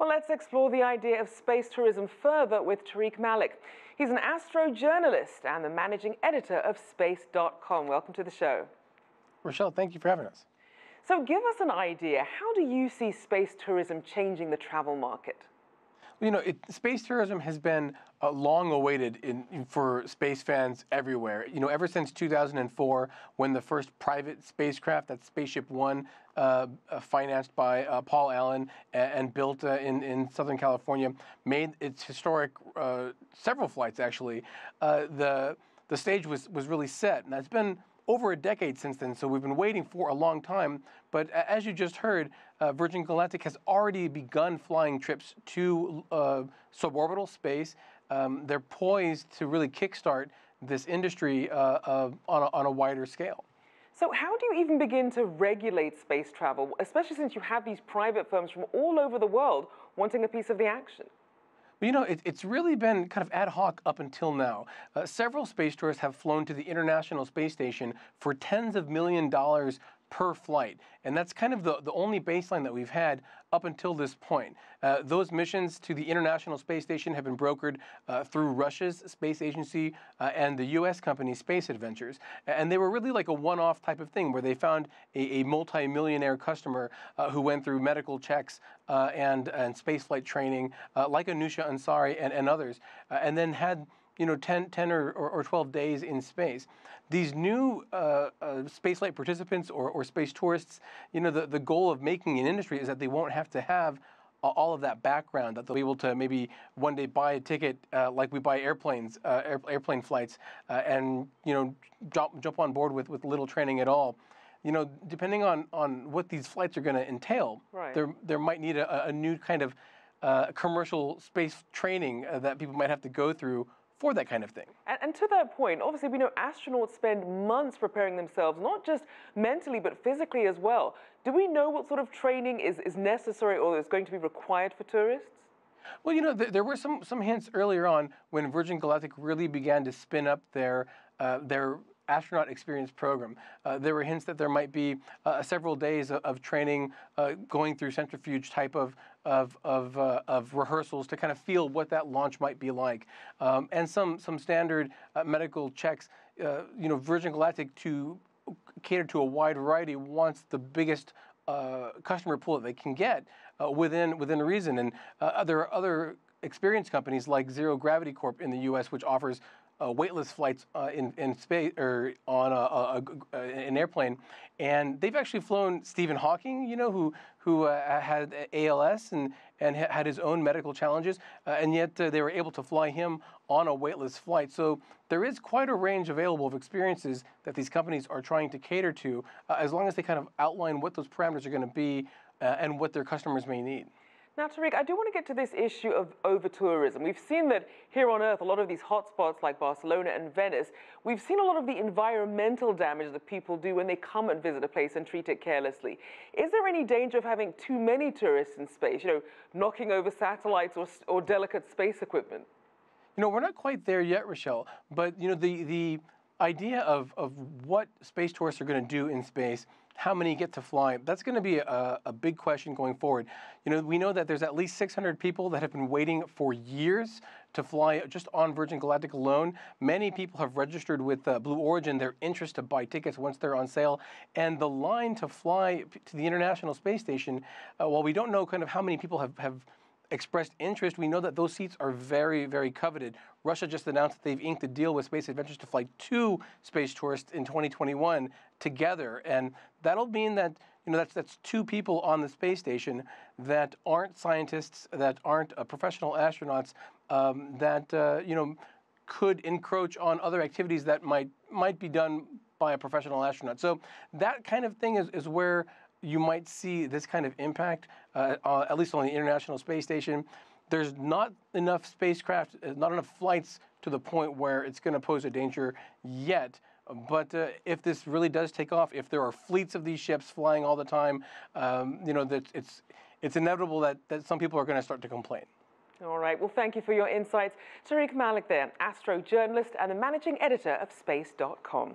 Well, let's explore the idea of space tourism further with Tariq Malik. He's an astrojournalist and the managing editor of Space.com. Welcome to the show. Rachelle, thank you for having us. So, give us an idea. How do you see space tourism changing the travel market? You know, it, space tourism has been uh, long awaited in, in, for space fans everywhere. You know, ever since 2004, when the first private spacecraft, that Spaceship One, uh, uh, financed by uh, Paul Allen and, and built uh, in, in Southern California, made its historic uh, several flights actually. the the stage was, was really set, and that's been over a decade since then, so we've been waiting for a long time. But as you just heard, uh, Virgin Galactic has already begun flying trips to uh, suborbital space. Um, they're poised to really kickstart this industry uh, on, a, on a wider scale. So, how do you even begin to regulate space travel, especially since you have these private firms from all over the world wanting a piece of the action? You know, it, it's really been kind of ad hoc up until now. Uh, several space tourists have flown to the International Space Station for tens of million dollars per flight. And that's kind of the, the only baseline that we've had up until this point. Uh, those missions to the International Space Station have been brokered uh, through Russia's space agency uh, and the U.S. company Space Adventures. And they were really like a one off type of thing where they found a, a multi millionaire customer uh, who went through medical checks uh, and, and spaceflight training, uh, like Anousheh Ansari and, and others, and then had you know, 10, 10 or, or 12 days in space. These new uh, uh, spaceflight participants or, or space tourists, you know, the, the goal of making an industry is that they won't have to have all of that background that they'll be able to maybe one day buy a ticket uh, like we buy airplanes uh, air, airplane flights uh, and you know jump, jump on board with, with little training at all you know depending on, on what these flights are going to entail right. there there might need a, a new kind of uh, commercial space training uh, that people might have to go through for that kind of thing. And, and, to that point, obviously, we know astronauts spend months preparing themselves, not just mentally, but physically as well. Do we know what sort of training is, is necessary or is going to be required for tourists? Well, you know, th- there were some, some hints earlier on when Virgin Galactic really began to spin up their, uh, their astronaut experience program. Uh, there were hints that there might be uh, several days of, of training uh, going through centrifuge type of of, of, uh, of, rehearsals to kind of feel what that launch might be like, um, and some some standard uh, medical checks. Uh, you know, Virgin Galactic to cater to a wide variety wants the biggest customer pool that they can get within within reason, and there are other experience companies like Zero Gravity Corp in the U.S., which offers uh, weightless flights uh, in, in space or on a, a, a, an airplane, and they've actually flown Stephen Hawking, you know, who who uh, had ALS and and had his own medical challenges, uh, and yet uh, they were able to fly him on a weightless flight. So there is quite a range available of experiences that these companies are trying to cater to, uh, as long as they kind of outline what those parameters are going to be and what their customers may need. Now, Tariq, I do want to get to this issue of over-tourism. We've seen that here on Earth, a lot of these hotspots like Barcelona and Venice, we've seen a lot of the environmental damage that people do when they come and visit a place and treat it carelessly. Is there any danger of having too many tourists in space, you know, knocking over satellites or, or delicate space equipment? You know, we're not quite there yet, Rachelle, but, you know, the, the idea of, of what space tourists are going to do in space how many get to fly? That's going to be a, a, big question going forward. You know, we know that there's at least 600 people that have been waiting for years to fly just on Virgin Galactic alone. Many people have registered with uh, Blue Origin their interest to buy tickets once they're on sale. And the line to fly to the International Space Station, uh, while we don't know kind of how many people have, have expressed interest. We know that those seats are very, very coveted. Russia just announced that they've inked a deal with Space Adventures to fly two space tourists in 2021 together, and that'll mean that you know that's that's two people on the space station that aren't scientists, that aren't uh, professional astronauts, um, that uh, you know could encroach on other activities that might might be done by a professional astronaut. So that kind of thing is, is where you might see this kind of impact, uh, uh, at least on the International Space Station. There's not enough spacecraft, uh, not enough flights to the point where it's going to pose a danger yet. But uh, if this really does take off, if there are fleets of these ships flying all the time, um, you know, that it's, it's inevitable that, that some people are going to start to complain. All right. Well, thank you for your insights. Tariq Malik there, astro journalist and the managing editor of Space.com.